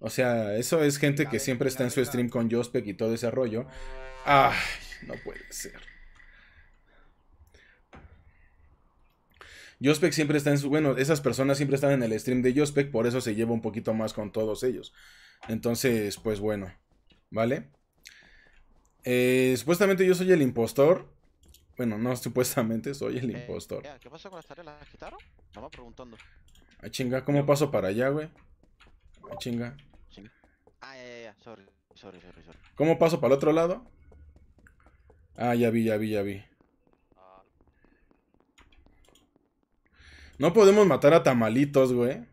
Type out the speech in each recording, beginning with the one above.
O sea, eso es gente que siempre está en su stream con Jospec y todo ese rollo. Ay, no puede ser. Jospec siempre está en su. Bueno, esas personas siempre están en el stream de Jospec, por eso se lleva un poquito más con todos ellos. Entonces, pues bueno, ¿vale? Eh, supuestamente yo soy el impostor. Bueno, no supuestamente soy el Eh, impostor. ¿Qué pasó con las tareas? ¿Las quitaron? Estaba preguntando. Ah, chinga, ¿cómo paso para allá, güey? Ah, chinga. Sí. Ah, ya, ya, ya. Sorry, sorry, sorry, sorry. ¿Cómo paso para el otro lado? Ah, ya vi, ya vi, ya vi. No podemos matar a tamalitos, güey.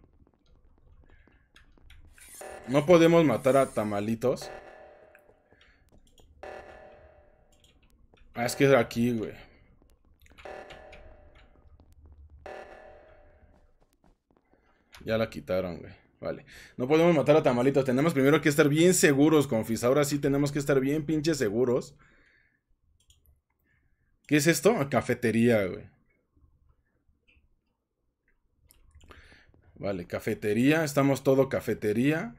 No podemos matar a tamalitos. Ah, es que es aquí, güey. Ya la quitaron, güey. Vale. No podemos matar a tamalitos. Tenemos primero que estar bien seguros, confis. Ahora sí tenemos que estar bien pinches seguros. ¿Qué es esto? Cafetería, güey. Vale, cafetería. Estamos todo cafetería.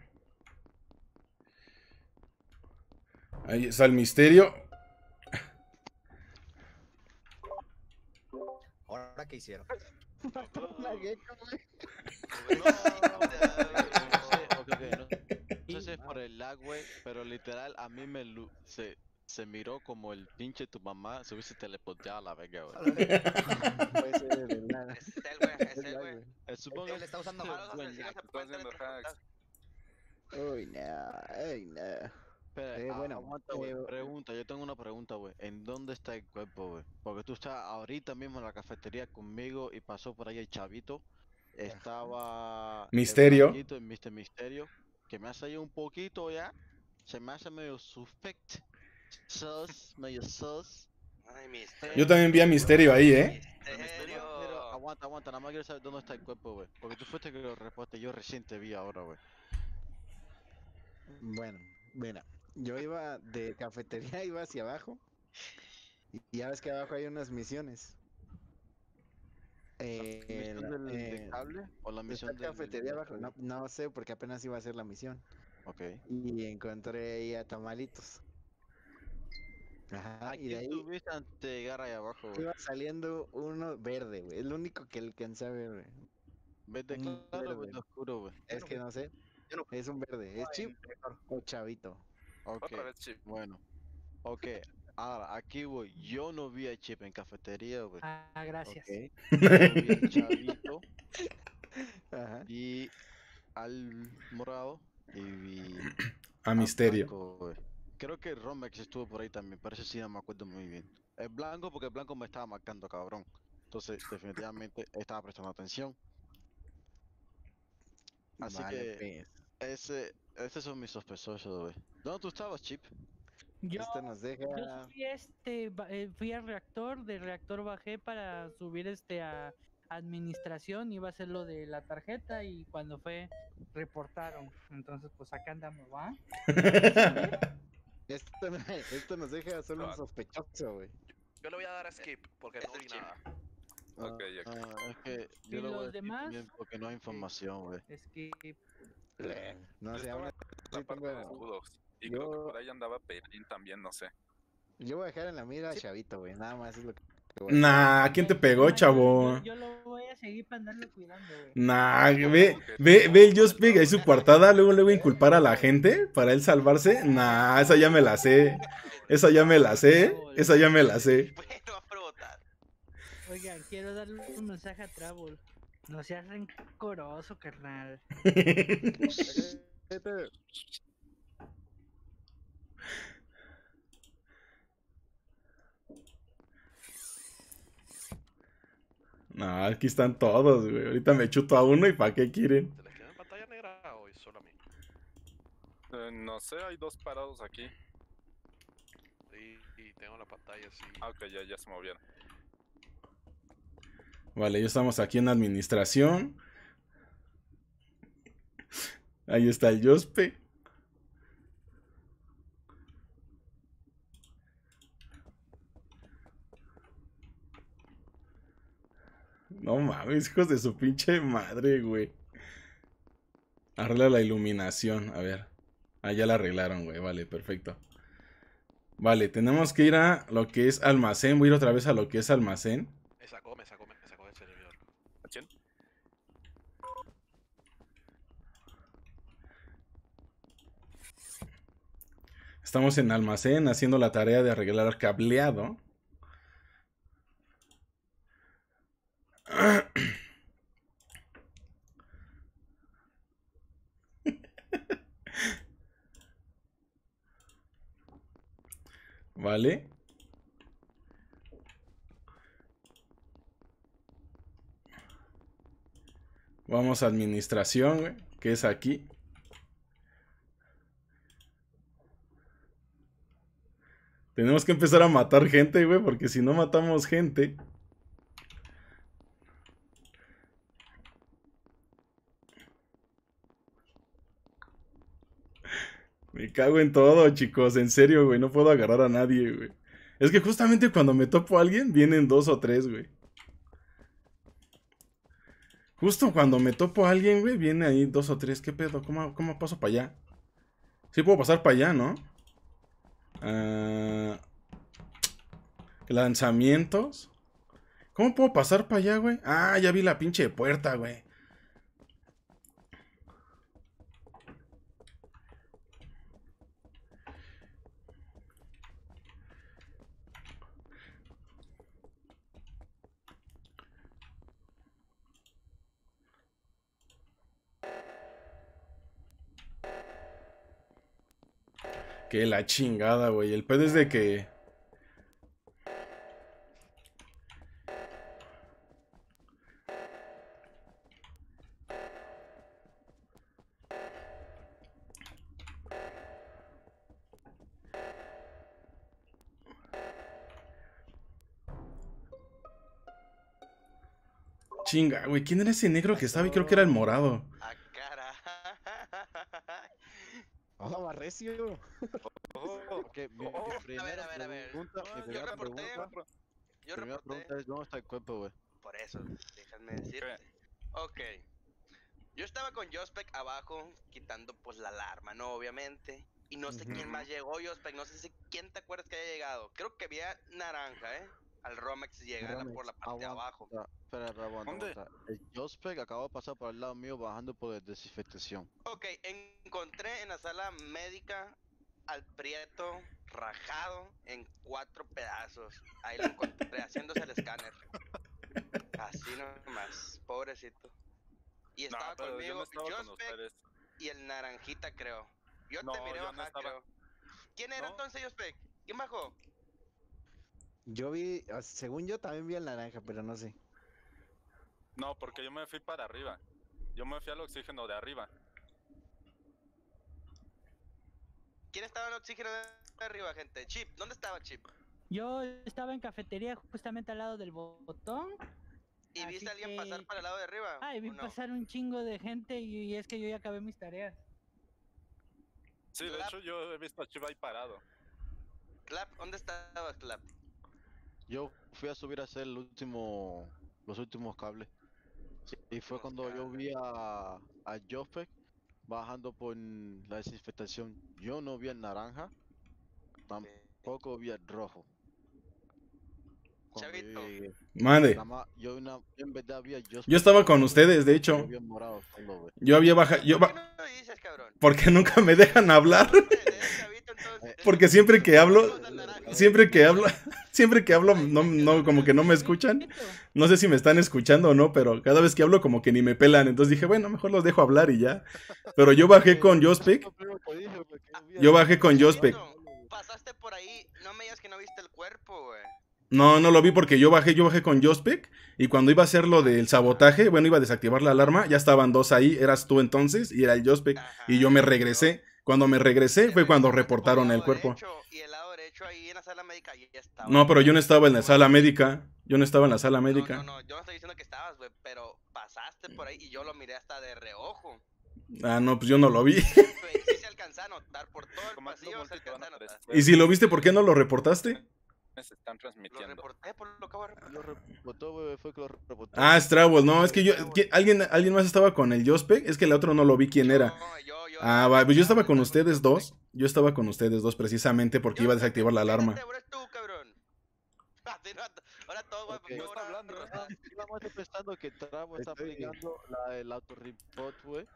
Ahí está el misterio. ¿Ahora qué hicieron? No, no, ok, ok, no. No sé si es por el lag, güey, pero literal a mí me lu- se, se miró como el pinche tu mamá se hubiese teleporteado a la verga, güey. Puede ser de verdad. Es él, güey, es. Eh, Supongo está usando se. Uy, no, uy, no. Espera, Eh, bueno, aguanta, güey. eh, Pregunta, yo tengo una pregunta, güey. ¿En dónde está el cuerpo, güey? Porque tú estás ahorita mismo en la cafetería conmigo y pasó por ahí el chavito. Estaba. el Misterio. El Mr. Misterio. Que me hace ahí un poquito ya. Se me hace medio suspect. Sus, medio sus. Ay, misterio. Yo también vi a Misterio ahí, ¿eh? Pero, Misterio. aguanta, aguanta, nada más quiero saber dónde está el cuerpo, güey. Porque tú fuiste que lo reporte, yo recién te vi ahora, güey. Bueno, mira, yo iba de cafetería, iba hacia abajo. Y ya ves que abajo hay unas misiones. Eh, ¿Misión la- del, del eh, cable o la misión del- cafetería del- abajo, no, no sé, porque apenas iba a hacer la misión. Ok. Y encontré ahí a Tamalitos. Ajá, y de ahí estuviste antes de llegar ahí abajo, güey. iba saliendo uno verde, güey. Es lo único que alcancé a ver, güey. Un claro, verde. verde oscuro, güey. Es que no sé. Es un verde. ¿Es chip o chavito? Ok, Otra vez chip. bueno. Ok, ahora aquí, güey. Yo no vi a Chip en cafetería, güey. Ah, gracias. Ok. Yo vi al chavito Ajá. y al morado y vi A a Misterio. Blanco. Creo que Romex estuvo por ahí también, parece sí no me acuerdo muy bien. El blanco porque el blanco me estaba marcando, cabrón. Entonces, definitivamente estaba prestando atención. Así Vale, que pues. ese, esos son mis sospechosos, güey. ¿Dónde tú estabas, Chip? Yo, Esto nos deja. yo fui, este, eh, fui al reactor, de reactor bajé para subir este a administración, iba a hacer lo de la tarjeta y cuando fue reportaron. Entonces, pues acá andamos, ¿va? Esto, no- esto nos deja solo un Ah. sospechoso, güey. Yo le voy a dar a skip porque no vi chip. nada. Ok, ok. Ah, es que ¿Y yo lo voy a los demás? porque no hay información, güey. Que No Yo sé, así La parte de tengo- escudos. Y creo yo- que por ahí andaba Peirín también, no sé. Yo voy a dejar en la mira a Sí. Chavito, güey. Nada más es lo que voy a. Nah, ¿quién te pegó, No, yo- chavo? Yo, lo voy a seguir para andarlo cuidando, güey. Nah, ve, ve, ve el Just ahí su portada, luego luego inculpar a la gente para él salvarse. Nah, esa ya me la sé. Esa ya me la sé. Esa ya me la sé. A. Oigan, quiero darle un mensaje a Travel. No seas rencoroso, carnal. Nah, aquí están todos, güey. Ahorita me chuto a uno y ¿para qué quieren? ¿Se les queda en pantalla negra o es solo a mí? Eh, no sé, hay dos parados aquí. Sí, y tengo la pantalla así. Ah, ok, ya, ya se movieron. Vale, ya estamos aquí en administración. Ahí está el Jospe. No mames, hijos de su pinche madre, güey. Arregla la iluminación. A ver. Ah, ya la arreglaron, güey. Vale, perfecto. Vale, tenemos que ir a lo que es almacén. Voy a ir otra vez a lo que es almacén. Me sacó, me sacó, me sacó el servidor. ¿A quién? Estamos en almacén haciendo la tarea de arreglar cableado. Vale. Vamos a administración, que es aquí. Tenemos que empezar a matar gente, güey, porque si no matamos gente... Me cago en todo, chicos, en serio, güey, no puedo agarrar a nadie, güey. Es que justamente cuando me topo a alguien, vienen dos o tres, güey. Justo cuando me topo a alguien, güey, viene ahí dos o tres. ¿Qué pedo? ¿Cómo, cómo paso para allá? Sí puedo pasar para allá, ¿no? Ah, lanzamientos. ¿Cómo puedo pasar para allá, güey? Ah, ya vi la pinche puerta, güey. Que la chingada, güey. El pedo es de que. Chinga, güey. ¿Quién era ese negro que estaba? Y creo que era el morado. A cara. Hola, Barrecio. Oh, Ok, mi, mi Oh, a ver, primera a ver, a ver. pregunta, mi Yo primera reporté, pregunta, Yo primera reporté. pregunta es ¿dónde está el cuerpo, güey? Por eso, déjame decirte. Ok. Yo estaba con Jospec abajo, quitando pues la alarma, ¿no? Obviamente. Y no sé quién más llegó, Jospec. No sé si quién te acuerdas que haya llegado. Creo que había naranja, ¿eh? Al Romex llegando Romex, por la parte de abajo. Espera, aguanta, ¿Dónde? El Jospec acaba de pasar por el lado mío bajando por desinfectación. Ok, encontré en la sala médica al Prieto rajado en cuatro pedazos. Ahí lo encontré haciéndose el escáner. Así nomás, pobrecito. Y No, estaba conmigo no estaba Jospec y el naranjita, creo. Yo No, te miré bajar, estaba. creo. ¿Quién era No. entonces Jospec? ¿Quién bajó? Yo vi, ah, según yo también vi el naranja, pero no sé. No, porque yo me fui para arriba. Yo me fui al oxígeno de arriba. ¿Quién estaba en oxígeno de arriba, gente? Chip, ¿dónde estaba Chip? Yo estaba en cafetería justamente al lado del botón. ¿Y viste a alguien pasar para el lado de arriba? Ah, y vi pasar un chingo de gente y, y es que yo ya acabé mis tareas. Sí, de hecho yo he visto a Chiva ahí parado. Clap, ¿dónde estabas, Clap? Yo fui a subir a hacer el último, los últimos cables. Y fue cuando yo vi a, a bajando por la desinfectación. Yo no vi el naranja, tampoco vi el rojo. Chavito. Mande. Yo una- en verdad vi a Yo estaba con ustedes, de hecho. Yo había bajado. Yo ¿Por ba- qué no lo dices, cabrón? porque nunca me dejan hablar. Porque siempre que hablo, siempre que hablo, siempre que hablo, no, no, como que no me escuchan. No sé si me están escuchando o no, pero cada vez que hablo como que ni me pelan. Entonces dije, bueno, mejor los dejo hablar y ya. Pero yo bajé con a- Yo bajé con Jospec. Chavito, Pasaste por ahí, no me digas que no viste el cuerpo, güey. No, no lo vi porque yo bajé, yo bajé con Jospec. Y cuando iba a hacer lo del sabotaje, bueno, iba a desactivar la alarma, ya estaban dos ahí. Eras tú entonces y era el Jospec. Y yo me regresé. Cuando me regresé fue cuando reportaron el cuerpo. Y el derecho ahí en la sala médica ahí estaba. No, pero yo no estaba en la sala médica. Yo no estaba en la sala No, médica. No, no, yo no estoy diciendo que estabas, güey, pero pasaste por ahí y yo lo miré hasta de reojo. Ah, no, pues yo no lo vi. Güey, sí se alcanza a notar por todo el pasillo, se alcanza a notar. Y si lo viste, ¿por qué no lo reportaste? Ese están Lo transmitiendo. reporté, por lo acabo de reportar. Lo reportó, güey, fue que lo reportó. Ah, Strawell, no, es que yo. ¿qui- ¿alguien, ¿Alguien más estaba con el Jospec? Es que el otro no lo vi quién era. No, yo, yo, Ah, va, pues yo estaba con ustedes dos. Yo estaba con ustedes dos precisamente porque iba a desactivar la alarma. Ahora es tú, cabrón. No, Ahora todo, güey, Ok. porque No ahora- está hablando, Íbamos pensando que Tramo está aplicando la, el autoreport, güey.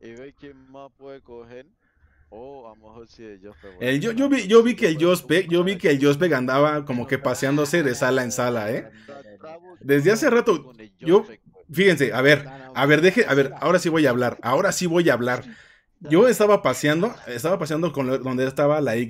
Y ve quién más puede coger. O a lo mejor es yo, El, yo, yo, vi, yo vi que el Jospec, yo vi que el Jospec andaba como que paseándose de sala en sala, ¿eh? Desde hace rato, yo- Fíjense, a ver, a ver, deje, a ver, ahora sí voy a hablar, ahora sí voy a hablar. Yo estaba paseando, estaba paseando con lo- donde estaba la Y.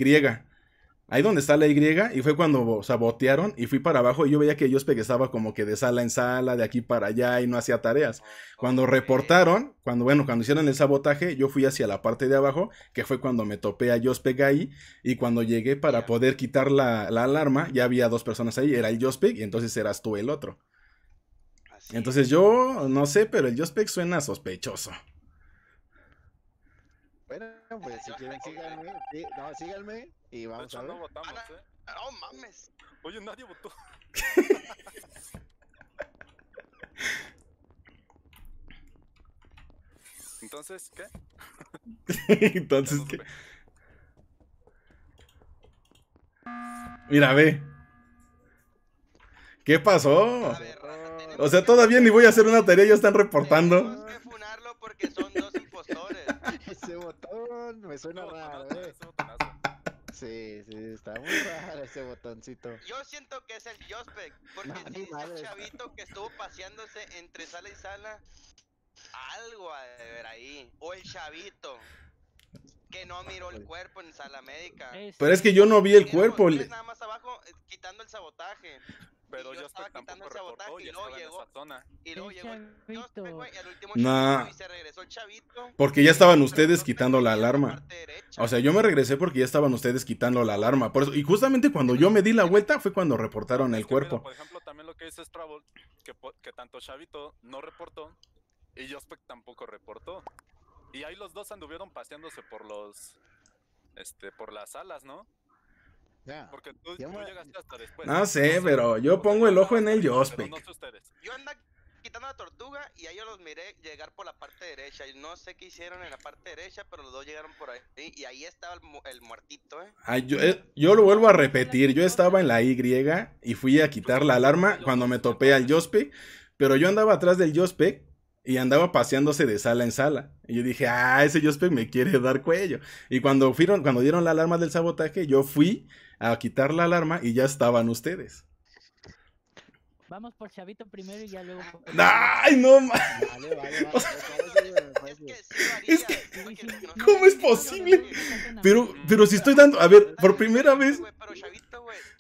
Ahí donde está la Y, y fue cuando sabotearon y fui para abajo y yo veía que Jospec estaba como que de sala en sala, de aquí para allá y no hacía tareas. Cuando reportaron, cuando bueno, cuando hicieron el sabotaje, yo fui hacia la parte de abajo, que fue cuando me topé a Jospec ahí, y cuando llegué para poder quitar la, la alarma, ya había dos personas ahí, era el Jospec y entonces eras tú el otro. Entonces yo no sé, pero el Jospec suena sospechoso. Bueno, pues si quieren síganme, sí, no, síganme y vamos a hecho, ver. no votamos, ¿eh? No mames. Oye, nadie votó. Entonces, ¿qué? entonces, ¿qué? Mira, ve. ¿Qué pasó? A O sea, todavía ni voy a hacer una tarea, ya están reportando. Tenemos que funarlo porque son dos impostores. Ese botón me suena raro, botonazo, eh. Sí, sí, está muy raro ese botoncito. Yo siento que es el Jospec, porque No, si es el chavito que estuvo paseándose entre sala y sala, algo ha de ver ahí. O el chavito que no miró el cuerpo en sala médica. Pero es que yo no vi el cuerpo. nada más abajo eh, quitando el sabotaje. Pero yo yo estaba tampoco quitando el reportó sabotaje y y luego llegó- esa zona. Y luego El llegó Nah. chavito, y se regresó el chavito. Porque ya estaban ustedes quitando la alarma. O sea, yo me regresé porque ya estaban ustedes quitando la alarma. Por eso, y justamente cuando yo me di la vuelta fue cuando reportaron el es que mira, cuerpo. por ejemplo, también lo que dice Strabble, que tanto Chavito no reportó y Jospec tampoco reportó. Y ahí los dos anduvieron paseándose por los. Este, por las salas, ¿no? Ya. Porque tú, Ya tú me- llegaste hasta después. No sé, pero yo pongo el ojo en el pero Jospec. no sé ustedes. Yo andaba quitando la tortuga y ahí yo los miré llegar por la parte derecha. Y no sé qué hicieron en la parte derecha, pero los dos llegaron por ahí. Y ahí estaba el, mu- el muertito, ¿eh? Ay, yo, eh, yo lo vuelvo a repetir. Yo estaba en la Y y fui a quitar la alarma cuando me topé al Jospec. Pero yo andaba atrás del Jospec y andaba paseándose de sala en sala. Y yo dije, ah, ese Jospec me quiere dar cuello. Y cuando, fueron, cuando dieron la alarma del sabotaje, yo fui a quitar la alarma y ya estaban ustedes. Vamos por Chavito primero y ya luego. por- ¡Ay, no! Vale, vale, Es que ¿Cómo es posible? Pero, pero si estoy dando, a ver, por primera vez,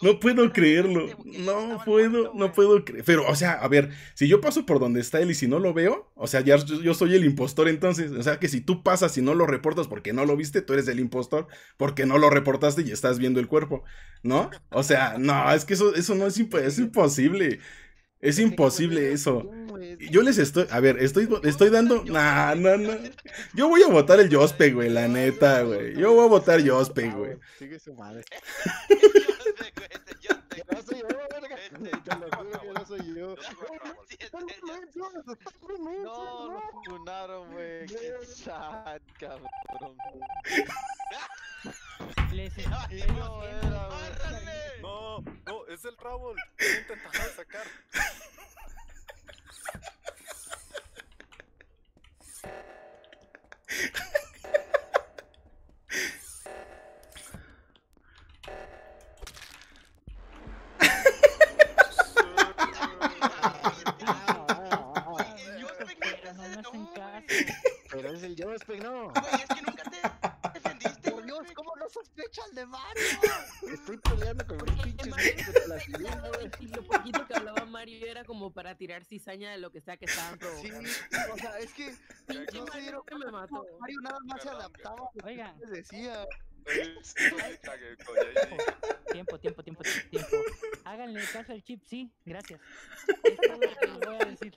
No puedo creerlo. y No puedo, no puedo creer. Pero, o sea, a ver, si yo paso por donde está él y si no lo veo, o sea, ya yo, yo soy el impostor entonces. O sea, que si tú pasas y no lo reportas porque no lo viste, tú eres el impostor porque no lo reportaste y estás viendo el cuerpo, ¿no? O sea, no, es que eso, eso no es, imp- es imposible. Es imposible eso. Yo les estoy, a ver, estoy, estoy dando, nah, no, no. Yo voy a votar el Jospe, güey, la neta, güey. Yo voy a votar Jospe, Ah, güey. Sigue su madre. No soy yo, verga. Este, Te lo juro que no soy yo. Este, No, lo funaron, güey. Qué sad, cabrón. Les estoy no. No, es el Raúl. Intentando sacar. tirar cizaña de lo que sea que estaban Sí, provocando. o sea, es que Pinche no Mario que me mató. Mario nada más se adaptaba a Oigan, les decía. Sí, tiempo, tiempo, tiempo, tiempo. Háganle caso al chip, sí, gracias. Es todo lo que les voy a decir.